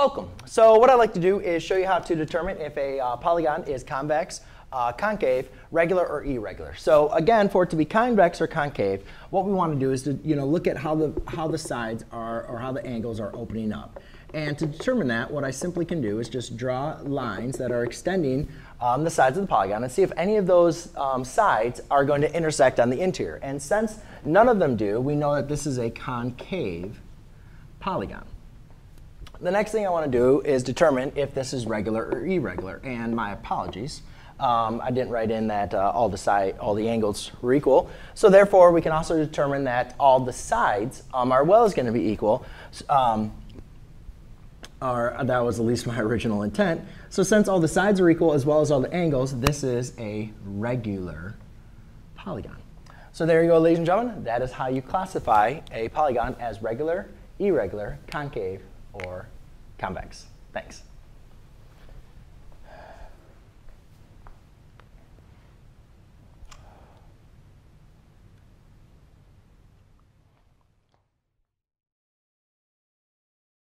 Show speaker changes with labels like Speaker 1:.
Speaker 1: Welcome. So what I'd like to do is show you how to determine if a uh, polygon is convex, uh, concave, regular, or irregular. So again, for it to be convex or concave, what we want to do is to you know look at how the how the sides are or how the angles are opening up. And to determine that, what I simply can do is just draw lines that are extending um, the sides of the polygon and see if any of those um, sides are going to intersect on the interior. And since none of them do, we know that this is a concave polygon. The next thing I want to do is determine if this is regular or irregular. And my apologies. Um, I didn't write in that uh, all the side, all the angles were equal. So therefore, we can also determine that all the sides um, are well is going to be equal. Um, or that was at least my original intent. So since all the sides are equal as well as all the angles, this is a regular polygon. So there you go, ladies and gentlemen. That is how you classify a polygon as regular, irregular, concave, or convex. Thanks.